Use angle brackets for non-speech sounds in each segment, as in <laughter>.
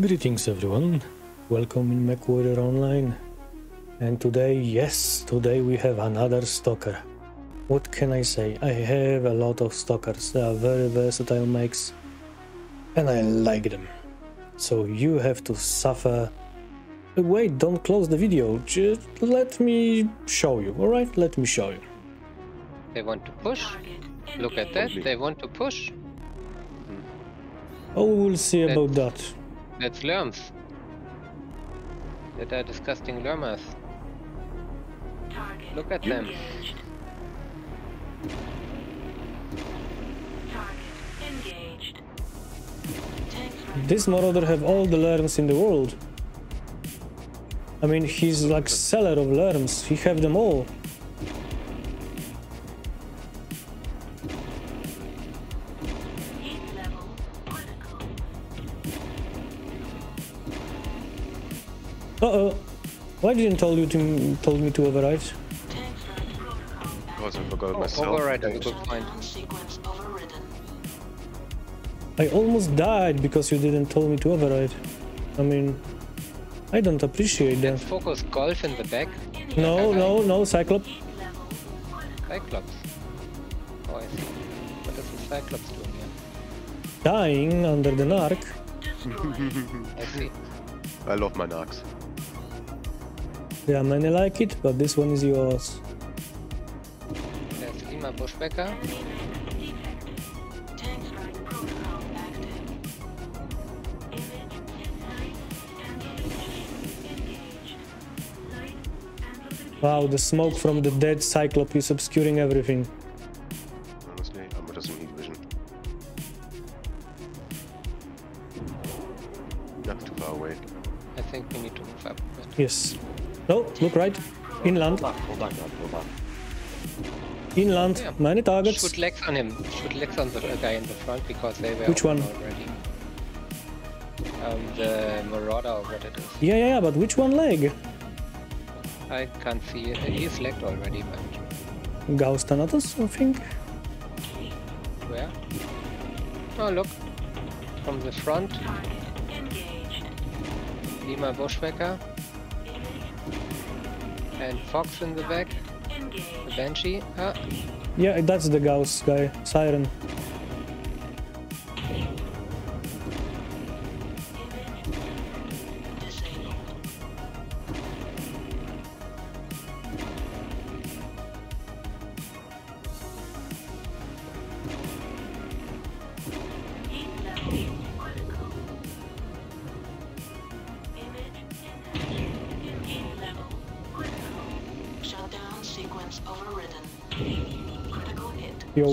Greetings everyone, welcome in MechWarrior Online. And today, yes, today we have another stalker. What can I say? I have a lot of stalkers, they are very versatile mechs and I like them. So you have to suffer... Wait, don't close the video, just let me show you, alright? Let me show you. They want to push. Look at that, they want to push. Oh, we'll see about that. That's Lerms. That are disgusting Lermers. Look at them. This Marauder have all the lerms in the world. I mean, he's like seller of lerms. He have them all. Uh-oh. Why didn't tell you to told me to override? Because I forgot Oh, myself. override is a good. I almost died because you didn't tell me to override. I mean, I don't appreciate that. Let's focus golf in the back. No, no, no, Cyclops. Cyclops. Oh, I see. What is the Cyclops doing here? Dying under the narc. <laughs> I see. I love my narcs. Yeah, many like it, but this one is yours. There's Lima Bushbecker. Wow, the smoke from the dead Cyclops is obscuring everything. Honestly, armor doesn't need vision. Not too far away. I think we need to move up. Yes. No, look right. Inland. Back, go back, lad, go back. Inland. Yeah. Many targets. Shoot legs on him. Shoot legs on the guy in the front because they were Which one? already. Um, the Marauder or what it is. Yeah, yeah, yeah, but which one leg? I can't see it. He's legged already, but Gauss Thanatos, I think. where? Oh, look. From the front. Lima Bushbecker. And Fox in the back. The Banshee. Ah, Yeah, that's the Gauss guy. Siren.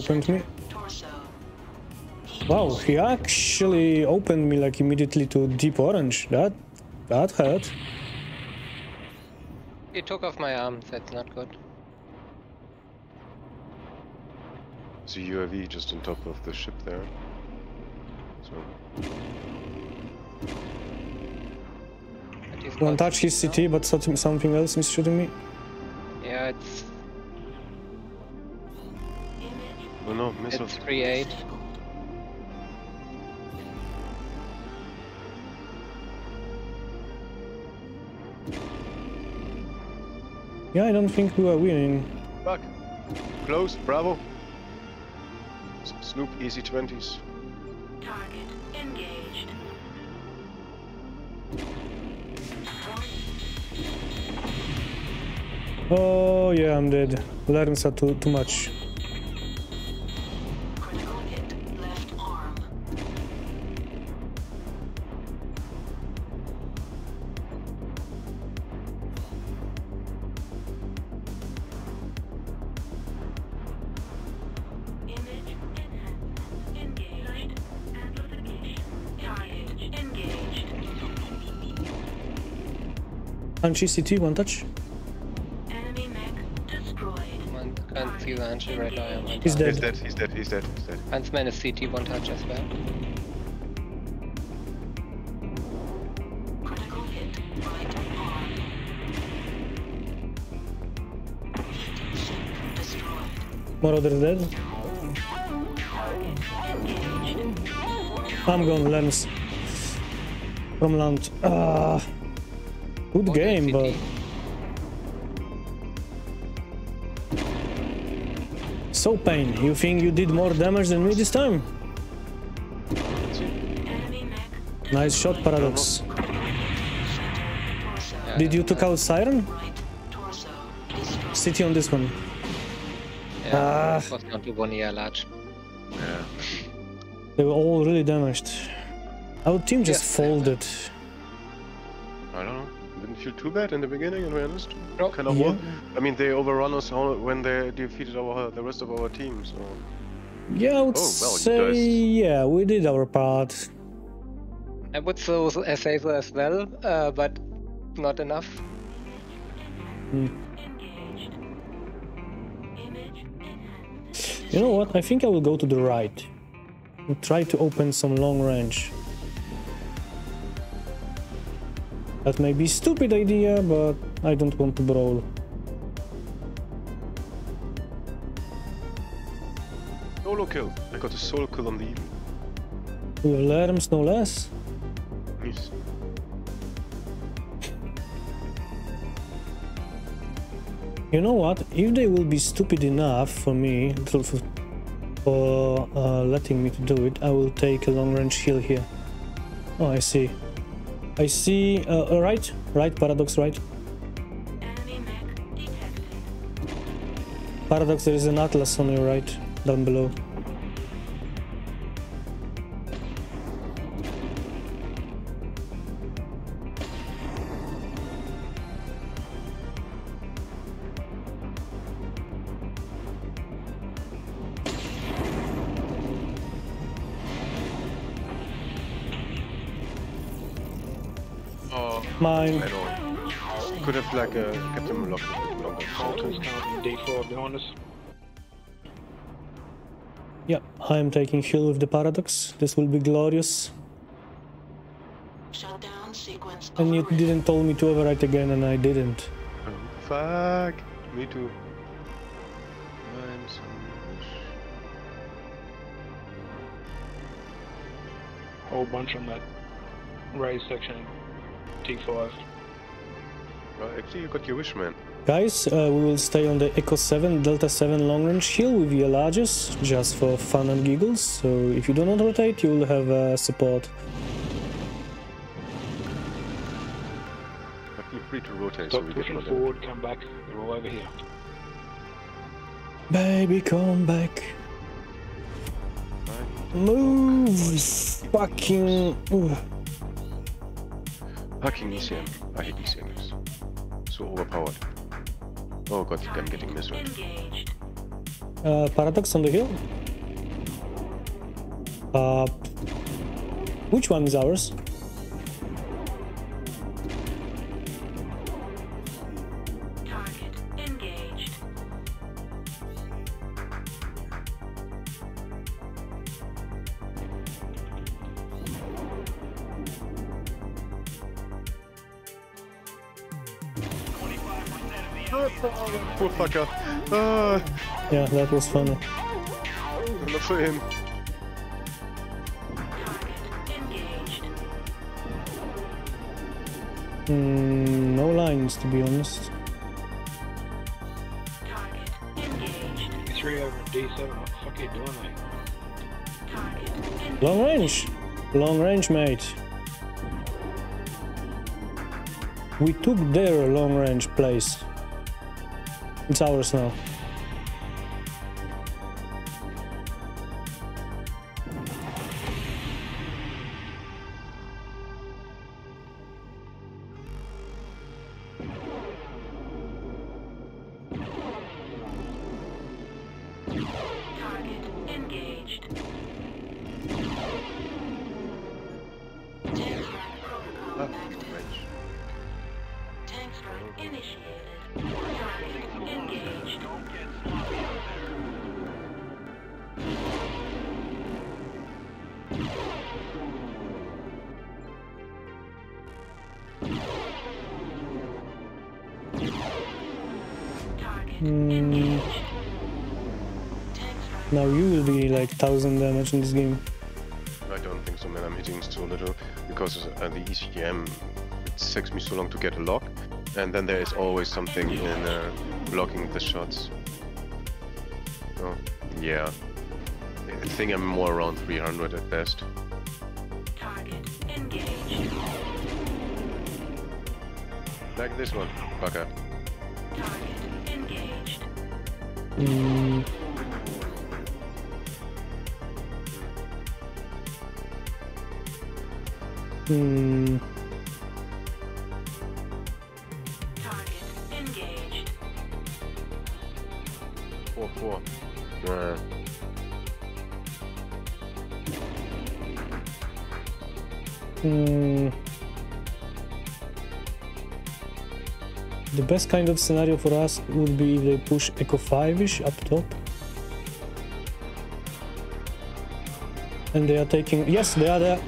Opened me. Torso. Wow, he actually opened me like immediately to deep orange. That that hurt. he took off my arm. That's not good. It's a UAV just on top of the ship there. So, But he's One got- touch his CT, but something something else is shooting me. Yeah, it's oh no, missiles. it's 3-8. Yeah, I don't think we are winning. Back. Close. Bravo. S- Snoop, easy 20s. Target engaged. Oh yeah, I'm dead. Lerms are too too much. Punchy CT, one touch. Enemy mech destroyed. Man can't see the Anshi right now. I'm He's He's dead. dead, he's dead, he's dead, he's dead. Huntsman is CT one touch as well. Critical hit. Right arm. Heat sink destroyed. Marauder dead. I'm going Lens. from land. Ah, good More game, but so pain. You think you did more damage than me this time? Let's see. Enemy mech Nice shot, Paradox. Did you took out Siren? Right torso. CT on this one. Yeah, Ah. it was not a one year large. Yeah. They were all really damaged. Our team just Yes. folded. I don't know. Didn't feel too bad in the beginning, in fairness. Nope. Kind of. Yeah. wa- I mean, they overrun us all when they defeated our the rest of our team. So Yeah, I would Oh, well, say guys- yeah, we did our part. I would so say so as well, uh, but not enough. Engaged. Image in hand. You know what? I think I will go to the right. And try to open some long range. That may be stupid idea, but I don't want to brawl. solo kill. I got a solo kill on the. With alarms, no less. Nice. You know what? If they will be stupid enough for me, for, uh, letting me to do it, I will take a long range heal here. Oh, I see. I see. Uh, right, right, paradox, right. Paradox, there is an atlas on your right, down below. Like kept them locked a bit longer. Alton's counting D4 behind us. Yeah, I am taking heal with the paradox. This will be glorious. Shutdown sequence And you didn't tell me to override again, and I didn't. Oh, fuck. Me too. I'm Whole bunch on that raised section. T5. Well, actually, you got your wish, man. Guys, uh, we will stay on the Echo 7 Delta 7 long range heal with the largest, just for fun and giggles. So if you do not rotate, you will have uh, support. But feel free to rotate so Stop we get pushing more damage. forward, come back. They're all over here. Baby, come back. Move! Fucking. Ooh. Fucking ECM. I hate ECMs. So overpowered. Oh god, I'm getting this one. Uh, paradox on the hill. Uh, which one is ours? Yeah, that was funny. not for him. Target. Mm, no lines, to be honest. Target engaged. You three over D7. What the fuck are you doing, mate? Long range. Long range, mate. We took their long range place. It's ours now. Target engaged. Tank strike Now you will be like 1000 damage in this game. I don't think so, man. I'm hitting so little. Because uh, the ECM it takes me so long to get a lock, and then there is always something in uh, blocking the shots. Oh, yeah. I think I'm more around 300 at best. Target engaged. Like this one, fucker. Target engaged. Mm, hmm. Target engaged. 4 4. Uh, Hmm. The best kind of scenario for us would be if they push Echo 5-ish up top. And they are taking... Yes, they are there.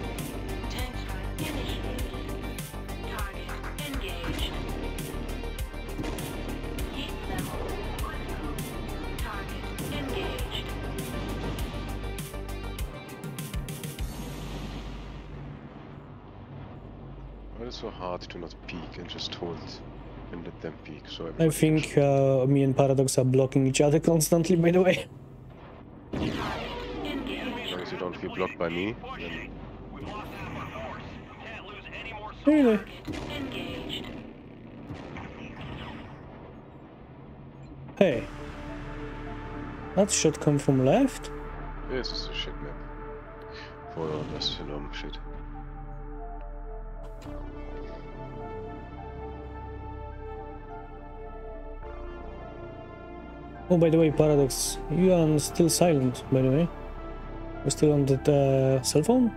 Think uh, me and Paradox are blocking each other <laughs> constantly, by the way. As long as you don't feel blocked by me, then Really? Hey. That shot come from left? this is a shit map. For all this Shalom shit. Oh, by the way, Paradox, you are still silent, by the way. You're still on that uh, cell phone?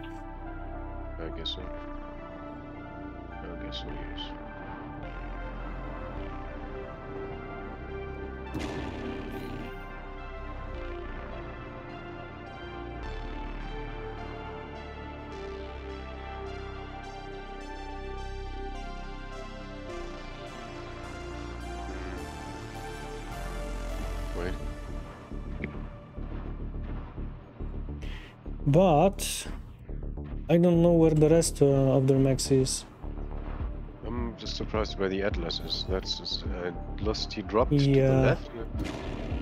But I don't know where the rest uh, of their max is. I'm just surprised by the Atlas is. That's just, uh, lost he dropped to the Yeah. left.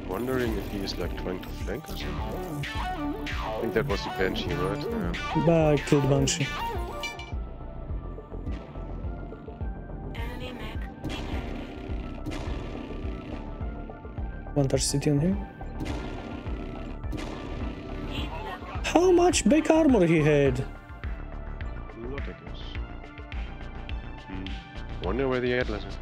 Wondering if he is like trying to flank or something. I think that was the Banshee, right? Yeah. But I killed Banshee. Enemy mech detected. One touch CT on him. How much back armor he had? A lot, I guess. Hmm. Wonder where the Atlas is.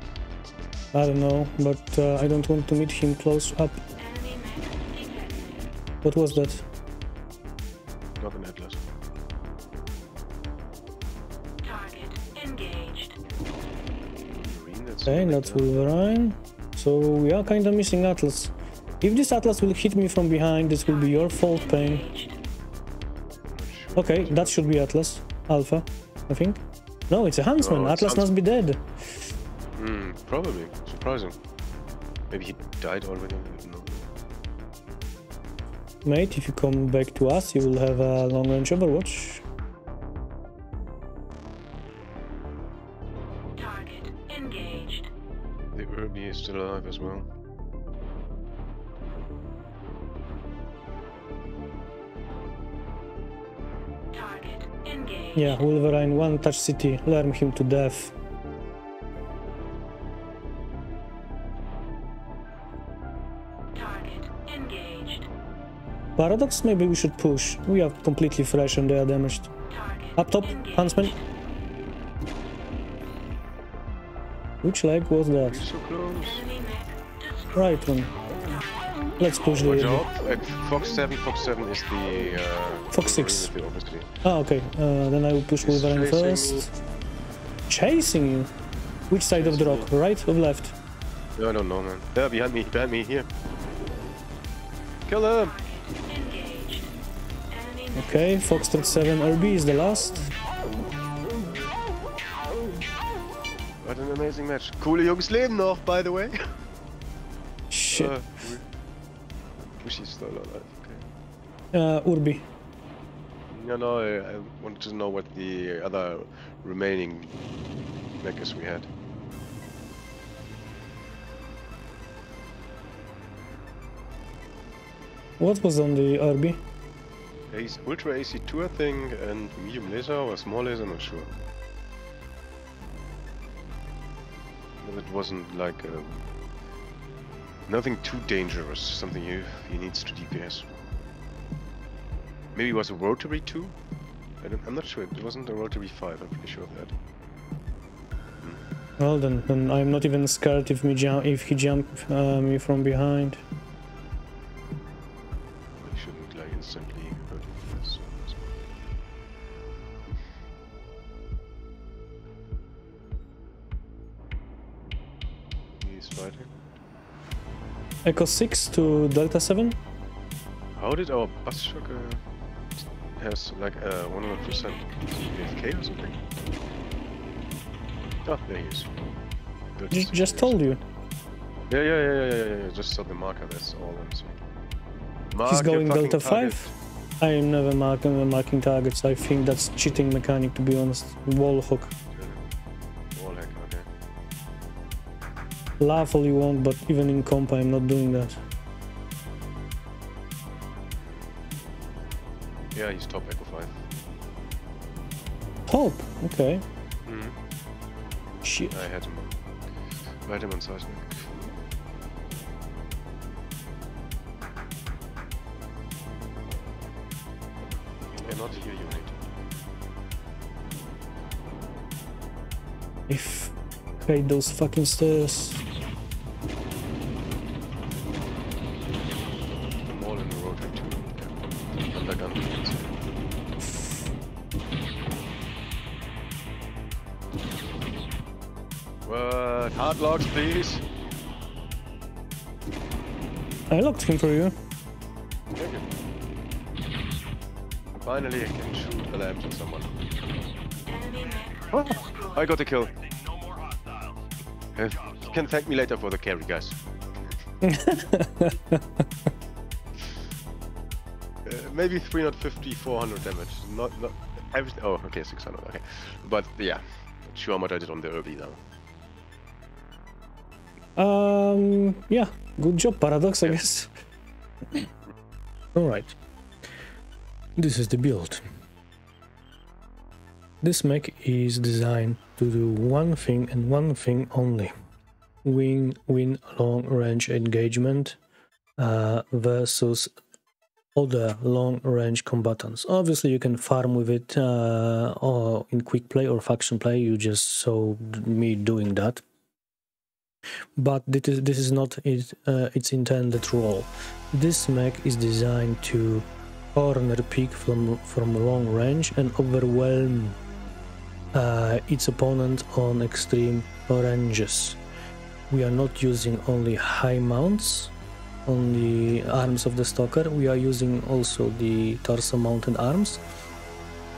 I don't know, but uh, I don't want to meet him close up. enemy mech detected. What was that? Not an Atlas. Target engaged. Marine, that's Okay, something that's like that. Wolverine. So we are kinda missing Atlas. If this Atlas will hit me from behind, this will be your fault, Pain. Engaged. Not sure. Okay, that should be Atlas. Alpha, I think. No, it's a Huntsman. No, it's Atlas must be dead. Hmm, probably. Surprising. Maybe he died already. I. Mate, if you come back to us, you will have a long range overwatch. Target engaged. The Urbie is still alive as well. Yeah, Wolverine, one touch CT, learn him to death. Target engaged. Paradox, maybe we should push. We are completely fresh and they are damaged. Target Up top, engaged. Huntsman. Which leg was that? So close. Enemy mech destroyed. Right one. Let's push the... At Fox 7, Fox 7 is the. Uh, Fox six. Wolverine Obviously. Ah, okay. Uh, then I will push He's Wolverine chasing first. Chasing you? Which side of the rock? Right or left? I don't know, man. Yeah, behind me, behind me, here. Kill him! Engaged. Enemy mech Okay, Foxtrot 7 RB is the last. What an amazing match. Coole Jungs leben noch, by the way. Shit. <laughs> Uh, Wish he's still alive. Okay. Uh, Urbie. No, no, I, I wanted to know what the other remaining mechas we had. What was on the RB? Ace, Ultra AC2, I think, and medium laser or small laser, not sure. But it wasn't like uh, nothing too dangerous, something he, he needs to DPS. Maybe it was a rotary 2? I am not sure, it wasn't a rotary 5, I'm pretty sure of that. Well then, then I'm not even scared if me jump if he jump uh, me from behind. I shouldn't like instantly Echo 6 to Delta 7? How did our bus uh, has like uh, 100% AFK or something? Oh, there he is. Good. J- just told you. Yeah, yeah, yeah, yeah, yeah, yeah. Just saw the marker. That's all I'm saying. Mark He's going Delta target. 5? I am never marking, marking targets. I think that's cheating mechanic to be honest. Wall hook. Laugh all you want, but even in comp I'm not doing that. Yeah, he's top Echo 5. Hope, okay. Mm Shit. I had him. I had him on seismic. Not here, unit. If hate those fucking stairs. What? Please. I locked him for you. Thank you. Finally, I can shoot a lamp to someone. Oh. I got the kill. Uh, you can thank me later for the carry, guys. <laughs> Uh, maybe 350, 400 damage. Not, not everything. Oh, okay, 600. Okay, but yeah, not sure how much I did on the early now. Um, yeah, good job, Paradox, I guess. Alright. This is the build. This mech is designed to do one thing and one thing only. Win, win long range engagement uh, versus other long range combatants. Obviously, you can farm with it uh, or in quick play or faction play. You just saw me doing that but this is, not it, uh, its intended role. This mech is designed to corner pick from from long range and overwhelm uh, its opponent on extreme ranges. We are not using only high mounts on the arms of the stalker. We are using also the torso mounted arms.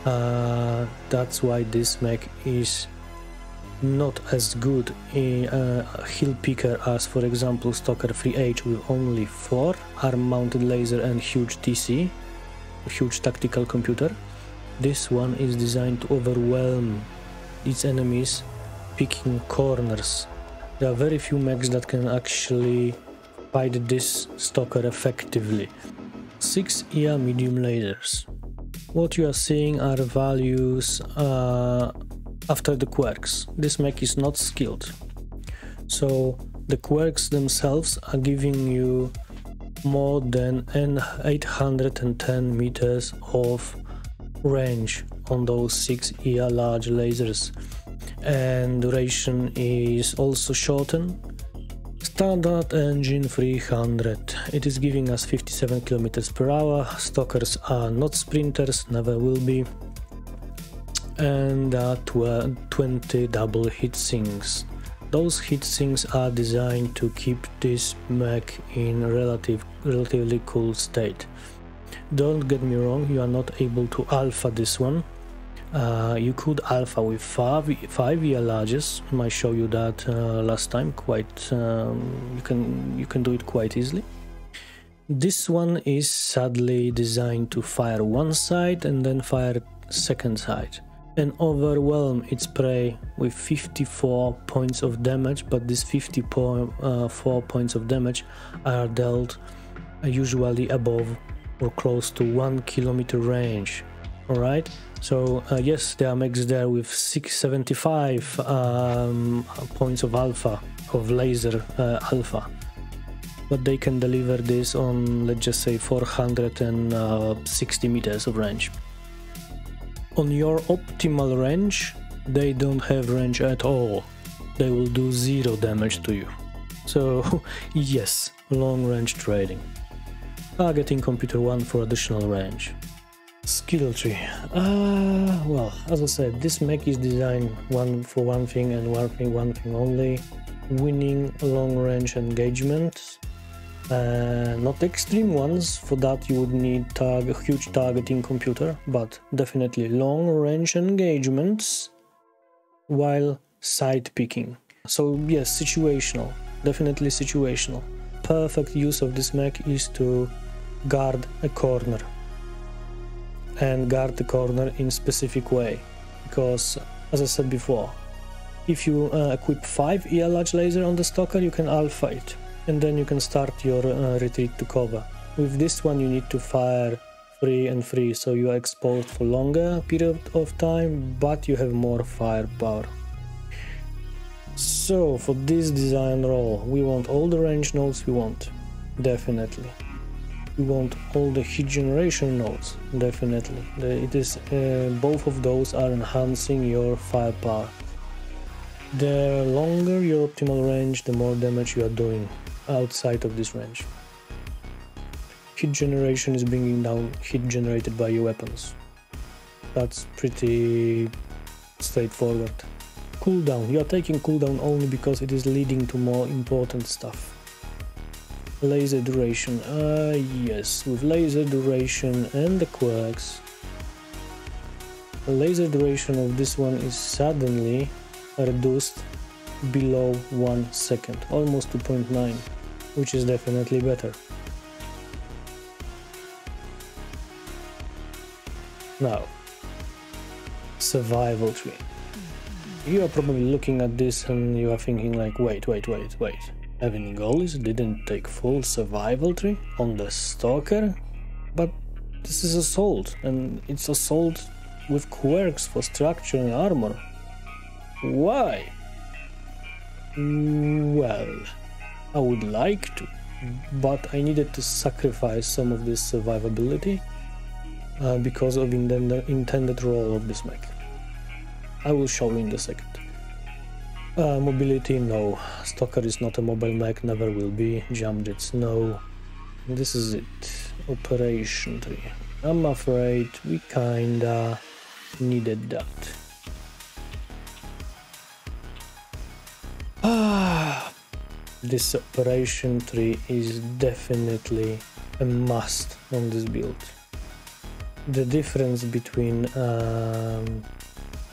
Uh, that's why this mech is not as good a uh, hill picker as for example Stalker 3H with only 4 arm mounted laser and huge TC, huge tactical computer. This one is designed to overwhelm its enemies picking corners. There are very few mechs that can actually fight this stalker effectively. 6 EA medium lasers. What you are seeing are values uh, after the quirks. This mech is not skilled. So the quirks themselves are giving you more than an 810 meters of range on those 6 EA large lasers and duration is also shortened Standard engine 300. It is giving us 57 kilometers per hour. Stalkers are not sprinters, never will be. And uh, tw- 20 double heat sinks. Those heat sinks are designed to keep this mech in relative, relatively cool state. Don't get me wrong, you are not able to alpha this one. Uh, you could alpha with five five year larges. I show you that uh, last time. Quite um, you can you can do it quite easily. This one is sadly designed to fire one side and then fire second side and overwhelm its prey with 54 points of damage but these 54 uh, points of damage are dealt uh, usually above or close to one kilometer range. All right? So uh, yes there are mechs there with 675 um, points of alpha of laser uh, alpha. But they can deliver this on let's just say 460 meters of range on your optimal range they don't have range at all. They will do zero damage to you. So <laughs> yes long range trading. Targeting computer 1 for additional range. Skill tree. Uh well as i said this mech is designed one for one thing and one thing one thing only. Winning long range engagements uh, not extreme ones, for that you would need a huge targeting computer, but definitely long range engagements while side picking. So yes, situational, definitely situational. Perfect use of this mech is to guard a corner and guard the corner in specific way because as I said before, if you uh, equip 5 EL large laser on the stalker you can alpha it and then you can start your uh, retreat to cover. With this one you need to fire free and free so you are exposed for longer period of time but you have more firepower. So for this design role we want all the range nodes we want, definitely. We want all the heat generation nodes, definitely. It is uh, both of those are enhancing your firepower. The longer your optimal range, the more damage you are doing outside of this range. Heat generation is bringing down heat generated by your weapons. That's pretty straightforward. Cooldown. You are taking cooldown only because it is leading to more important stuff. Laser duration. Uh, yes, with laser duration and the quirks. The laser duration of this one is suddenly reduced below 1 second, almost 2.9 which is definitely better. Now, survival tree. You are probably looking at this and you are thinking like, wait, wait, wait, wait. Evan Goalies didn't take full survival tree on the Stalker? But this is assault, and it's assault with quirks for structure and armor. Why? Mm, well, I would like to, but I needed to sacrifice some of this survivability uh, because of the intended role of this mech. I will show you in a second. Uh, mobility, no. Stalker is not a mobile mech, never will be. Jump jets, no. This is it. Operation tree. I'm afraid we kinda needed that. This operation tree is definitely a must on this build. The difference between um,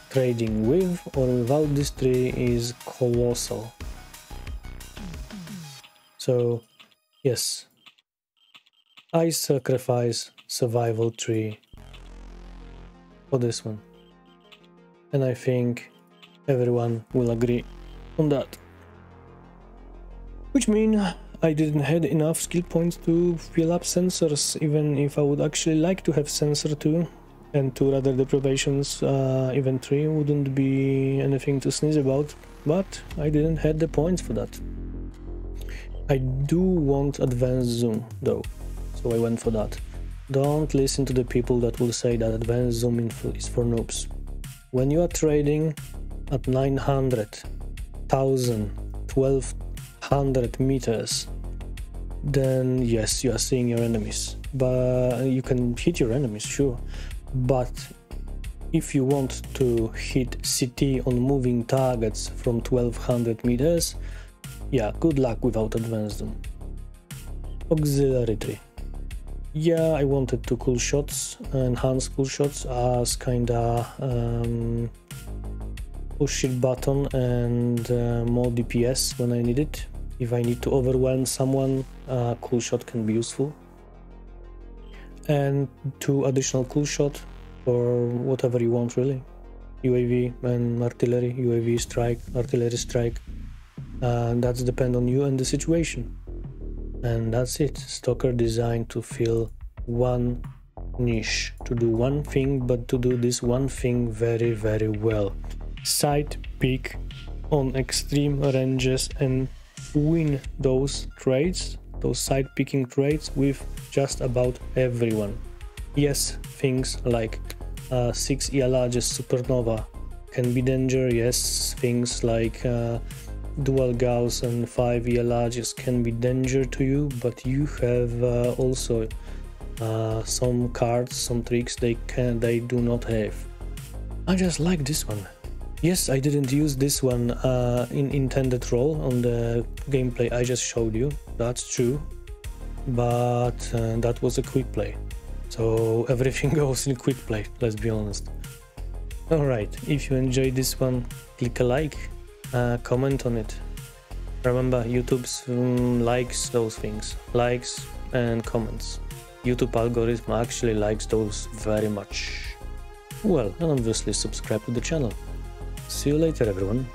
trading with or without this tree is colossal. So yes, I sacrifice survival tree for this one. And I think everyone will agree on that. Which mean I didn't have enough skill points to fill up sensors, even if I would actually like to have sensor 2 and two radar deprivations uh, event 3 wouldn't be anything to sneeze about, but I didn't have the points for that. I do want advanced zoom though, so I went for that. Don't listen to the people that will say that advanced zoom is for noobs. When you are trading at 900, 1000, 12 100 meters, then yes, you are seeing your enemies. But you can hit your enemies, sure. But if you want to hit CT on moving targets from 1200 meters, yeah, good luck without advanced. Auxiliary tree. Yeah, I wanted to cool shots, enhance cool shots as kinda um, push it button and uh, more DPS when I need it if I need to overwhelm someone, a cool shot can be useful. and two additional cool shot or whatever you want really. UAV and artillery, UAV strike, artillery strike. Uh, that's depend on you and the situation. And that's it. Stalker designed to fill one niche, to do one thing, but to do this one thing very, very well. Side pick on extreme ranges and win those trades, those side picking trades with just about everyone. Yes, things like uh, 6 EA largest supernova can be danger. Yes, things like uh, dual Gauss and 5 EA largest can be danger to you, but you have uh, also uh, some cards, some tricks they can they do not have. I just like this one. Yes, I didn't use this one uh, in intended role on the gameplay I just showed you. That's true, but uh, that was a quick play. So <laughs> everything goes in quick play. Let's be honest. Alright, if you enjoyed this one, click a like, uh, comment on it. Remember, YouTube's um, likes those things, likes and comments. YouTube algorithm actually likes those very much. Well, and obviously subscribe to the channel. See you later everyone.